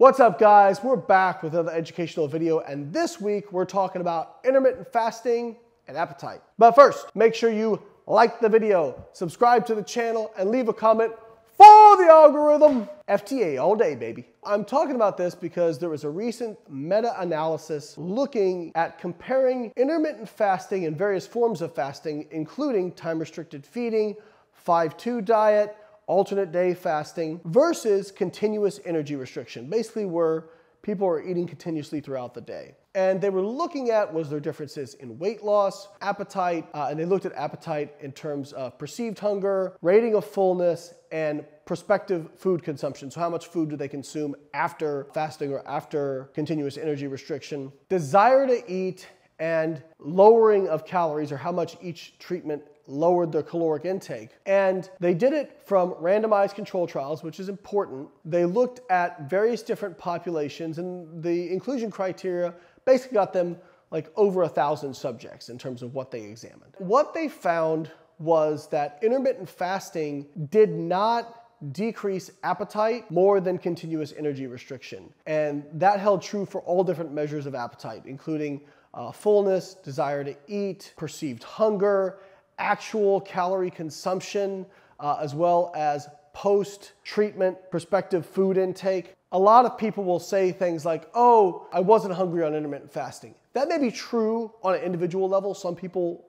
What's up guys? We're back with another educational video and this week we're talking about intermittent fasting and appetite. But first, make sure you like the video, subscribe to the channel, and leave a comment for the algorithm. FTA all day, baby. I'm talking about this because there was a recent meta-analysis looking at comparing intermittent fasting and various forms of fasting, including time-restricted feeding, 5-2 diet, alternate day fasting versus continuous energy restriction, basically where people are eating continuously throughout the day. And they were looking at was there differences in weight loss, appetite, uh, and they looked at appetite in terms of perceived hunger, rating of fullness, and prospective food consumption. So how much food do they consume after fasting or after continuous energy restriction? Desire to eat and lowering of calories or how much each treatment lowered their caloric intake. And they did it from randomized control trials, which is important. They looked at various different populations, and the inclusion criteria basically got them like over a thousand subjects in terms of what they examined. What they found was that intermittent fasting did not decrease appetite more than continuous energy restriction. And that held true for all different measures of appetite, including uh, fullness, desire to eat, perceived hunger, actual calorie consumption, uh, as well as post-treatment prospective food intake. A lot of people will say things like, oh, I wasn't hungry on intermittent fasting. That may be true on an individual level. Some people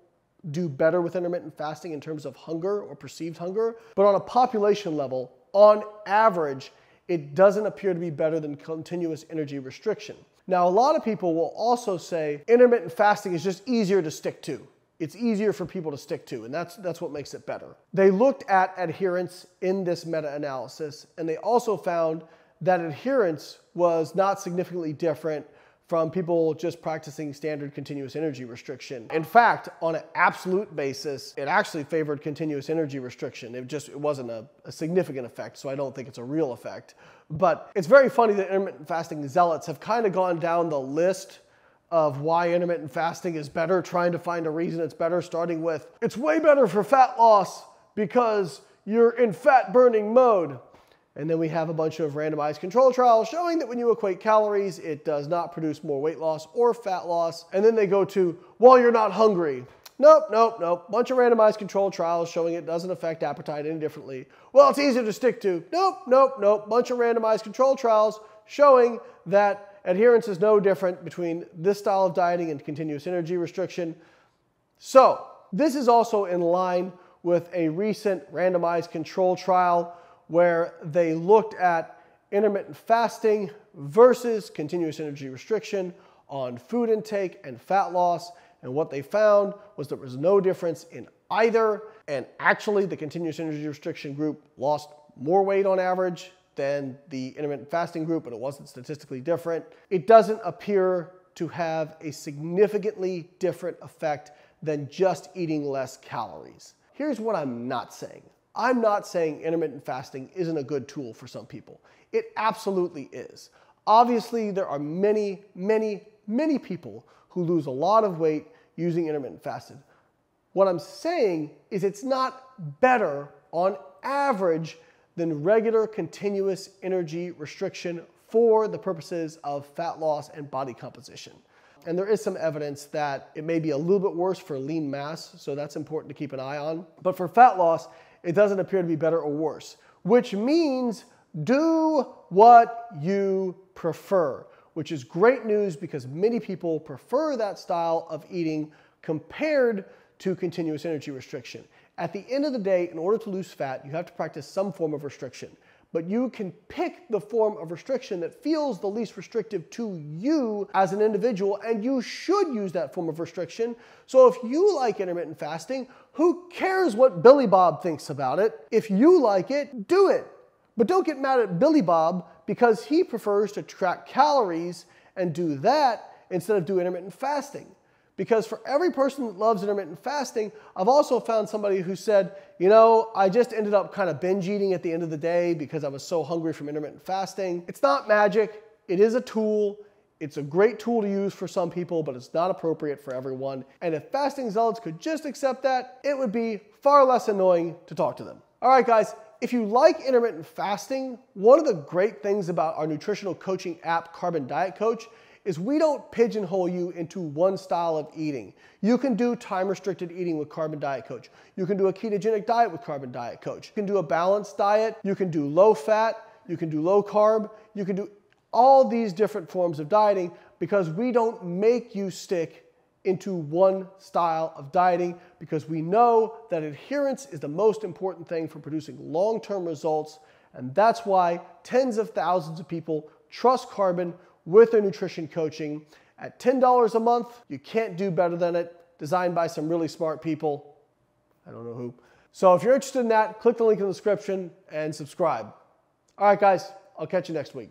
do better with intermittent fasting in terms of hunger or perceived hunger. But on a population level, on average, it doesn't appear to be better than continuous energy restriction. Now, a lot of people will also say intermittent fasting is just easier to stick to it's easier for people to stick to, and that's, that's what makes it better. They looked at adherence in this meta-analysis, and they also found that adherence was not significantly different from people just practicing standard continuous energy restriction. In fact, on an absolute basis, it actually favored continuous energy restriction. It just it wasn't a, a, significant effect, so I don't think it's a real effect. But it's very funny that intermittent fasting zealots have kind of gone down the list of why intermittent fasting is better, trying to find a reason it's better, starting with it's way better for fat loss because you're in fat burning mode. And then we have a bunch of randomized control trials showing that when you equate calories, it does not produce more weight loss or fat loss. And then they go to, well, you're not hungry. Nope, nope, nope. Bunch of randomized control trials showing it doesn't affect appetite any differently. Well, it's easier to stick to. Nope, nope, nope. Bunch of randomized control trials showing that adherence is no different between this style of dieting and continuous energy restriction. So this is also in line with a recent randomized control trial where they looked at intermittent fasting versus continuous energy restriction on food intake and fat loss. And what they found was there was no difference in either. And actually, the continuous energy restriction group lost more weight on average than the intermittent fasting group, but it wasn't statistically different. It doesn't appear to have a significantly different effect than just eating less calories. Here's what I'm not saying. I'm not saying intermittent fasting isn't a good tool for some people. It absolutely is. Obviously, there are many, many, many people who lose a lot of weight using intermittent fasting. What I'm saying is it's not better on average than regular continuous energy restriction for the purposes of fat loss and body composition. And there is some evidence that it may be a little bit worse for lean mass, so that's important to keep an eye on. But for fat loss, it doesn't appear to be better or worse, which means do what you prefer, which is great news because many people prefer that style of eating compared to continuous energy restriction. At the end of the day, in order to lose fat, you have to practice some form of restriction. But you can pick the form of restriction that feels the least restrictive to you as an individual, and you should use that form of restriction. So if you like intermittent fasting, who cares what Billy Bob thinks about it? If you like it, do it. But don't get mad at Billy Bob because he prefers to track calories and do that instead of do intermittent fasting. Because for every person that loves intermittent fasting, I've also found somebody who said, you know, I just ended up kind of binge eating at the end of the day because I was so hungry from intermittent fasting. It's not magic, it is a tool. It's a great tool to use for some people, but it's not appropriate for everyone. And if fasting zealots could just accept that, it would be far less annoying to talk to them. All right, guys, if you like intermittent fasting, one of the great things about our nutritional coaching app, Carbon Diet Coach, is we don't pigeonhole you into one style of eating. You can do time restricted eating with Carbon Diet Coach. You can do a ketogenic diet with Carbon Diet Coach. You can do a balanced diet. You can do low fat. You can do low carb. You can do all these different forms of dieting because we don't make you stick into one style of dieting because we know that adherence is the most important thing for producing long-term results and that's why tens of thousands of people trust Carbon with their nutrition coaching. At $10 a month, you can't do better than it, designed by some really smart people. I don't know who. So if you're interested in that, click the link in the description and subscribe. All right, guys, I'll catch you next week.